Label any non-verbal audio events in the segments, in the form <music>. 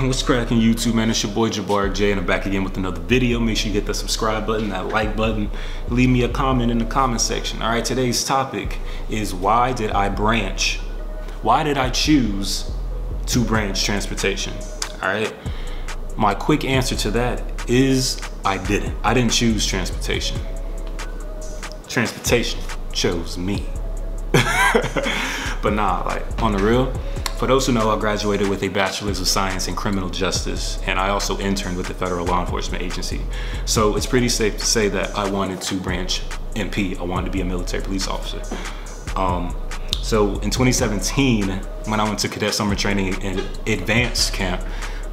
What's cracking YouTube, man? It's your boy Jabari J, and I'm back again with another video. Make sure you hit that subscribe button, that like button. Leave me a comment in the comment section. All right, today's topic is why did I branch? Why did I choose to branch transportation? All right, my quick answer to that is I didn't. I didn't choose transportation. Transportation chose me. <laughs> but nah, like on the real, for those who know, I graduated with a Bachelor's of Science in Criminal Justice, and I also interned with the Federal Law Enforcement Agency. So it's pretty safe to say that I wanted to branch MP. I wanted to be a military police officer. Um, so in 2017, when I went to cadet summer training in advanced camp,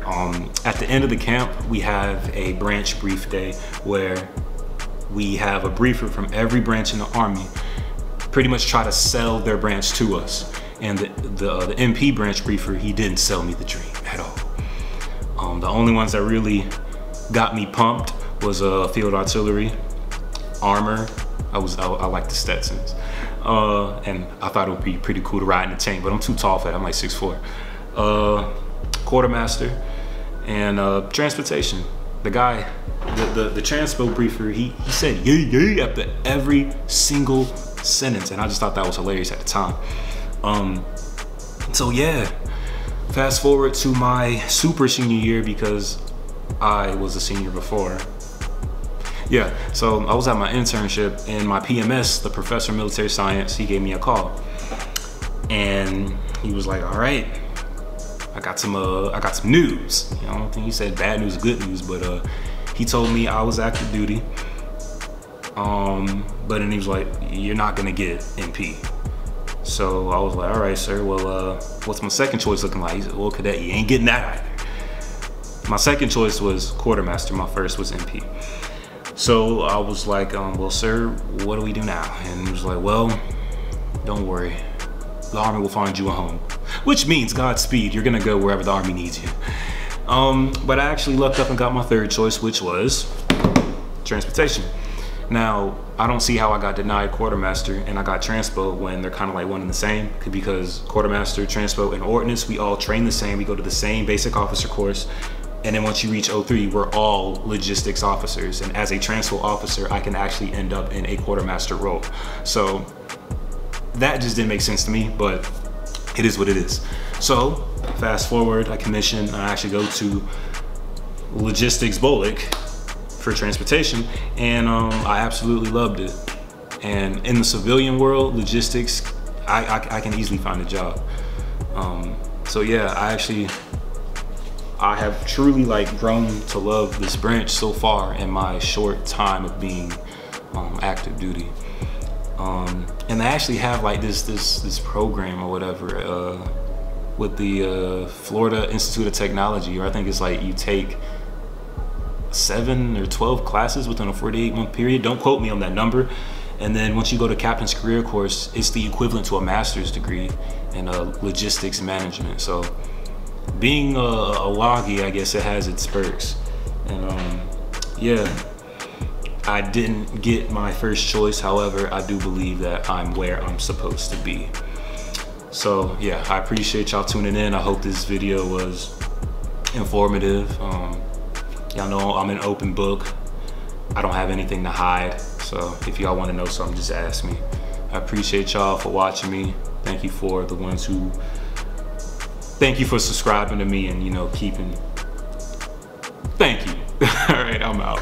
um, at the end of the camp, we have a branch brief day where we have a briefer from every branch in the Army pretty much try to sell their branch to us. And the, the, uh, the MP branch briefer, he didn't sell me the dream at all. Um, the only ones that really got me pumped was uh, field artillery, armor. I was I, I like the Stetsons, uh, and I thought it would be pretty cool to ride in the tank. But I'm too tall for that. I'm like 6'4". Uh, quartermaster and uh, transportation. The guy, the, the, the transpo briefer, he, he said yay yay after every single sentence, and I just thought that was hilarious at the time. Um, so yeah, fast forward to my super senior year because I was a senior before. Yeah, so I was at my internship and my PMS, the professor of military science, he gave me a call. And he was like, all right, I got some uh, I got some news. You know, I don't think he said bad news, good news, but uh, he told me I was active duty. Um, but then he was like, you're not gonna get MP. So I was like, all right, sir, well, uh, what's my second choice looking like? He said, well, cadet, you ain't getting that either. My second choice was quartermaster, my first was MP. So I was like, um, well, sir, what do we do now? And he was like, well, don't worry. The army will find you a home. Which means Godspeed, you're gonna go wherever the army needs you. Um, but I actually lucked up and got my third choice, which was transportation. Now, I don't see how I got denied quartermaster and I got transpo when they're kind of like one and the same because quartermaster, transpo, and ordnance, we all train the same. We go to the same basic officer course. And then once you reach 03, we're all logistics officers. And as a transpo officer, I can actually end up in a quartermaster role. So that just didn't make sense to me, but it is what it is. So fast forward, I commission, I actually go to logistics BOLC for transportation, and um, I absolutely loved it. And in the civilian world, logistics, I, I, I can easily find a job. Um, so yeah, I actually, I have truly like grown to love this branch so far in my short time of being um, active duty. Um, and they actually have like this this this program or whatever uh, with the uh, Florida Institute of Technology, or I think it's like you take seven or 12 classes within a 48 month period. Don't quote me on that number. And then once you go to captain's career course, it's the equivalent to a master's degree in uh, logistics management. So being a, a loggy, I guess it has its perks. And um, yeah, I didn't get my first choice. However, I do believe that I'm where I'm supposed to be. So yeah, I appreciate y'all tuning in. I hope this video was informative. Um, Y'all know I'm an open book. I don't have anything to hide. So if y'all wanna know something, just ask me. I appreciate y'all for watching me. Thank you for the ones who, thank you for subscribing to me and you know, keeping, thank you. <laughs> All right, I'm out.